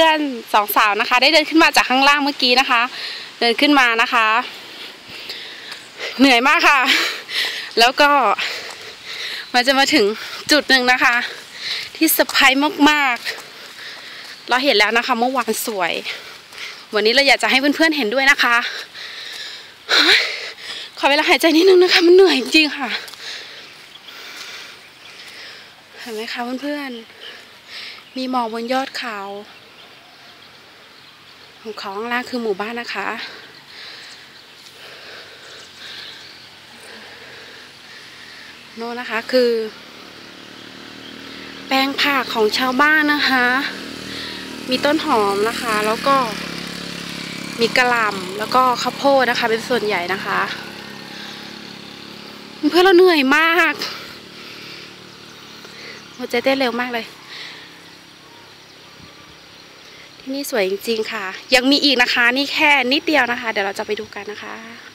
เพื่อนสองสาวนะคะ ได้เดินขึ้นมาจากข้างล่างเมื่อกี้นะคะ เดินขึ้นมานะคะ เหนื่อยมากค่ะ แล้วก็มันจะมาถึงจุดหนึ่งนะคะ ที่เซอร์ไพรส์มากๆ เราเห็นแล้วนะคะเมื่อวานสวย วันนี้เราอยากจะให้เพื่อนๆเห็นด้วยนะคะขอเวลาหายใจนิดนึงนะคะ มันเหนื่อยจริงๆค่ะ เห็นไหมคะเพื่อนๆมีหมอกบนยอดเขา ของเขาข้างล่างคือหมู่บ้านนะคะ โน่นนะคะคือ แปลงผักของชาวบ้านนะคะ มีต้นหอมนะคะ แล้วก็มีกระหล่ำแล้วก็ข้าวโพดนะคะ เป็นส่วนใหญ่นะคะ เพื่อนเราเหนื่อยมากหัวใจเต้นเร็วมากเลย ที่นี่สวยจริงๆค่ะ ยังมีอีกนะคะ นี่แค่นิดเดียวนะคะ เดี๋ยวเราจะไปดูกันนะคะ